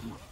Come on.